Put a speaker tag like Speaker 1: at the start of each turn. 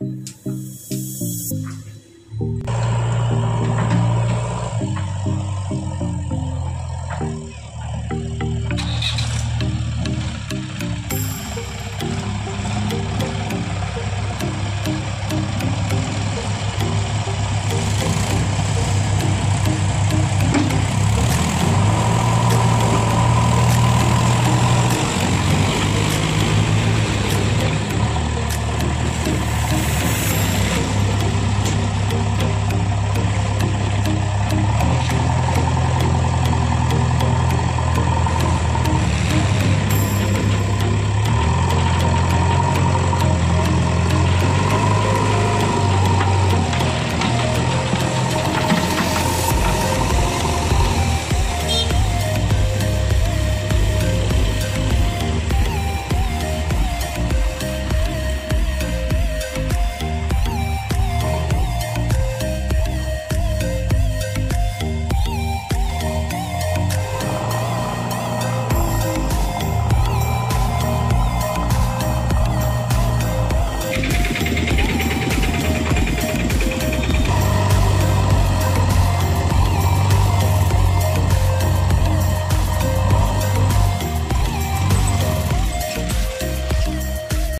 Speaker 1: you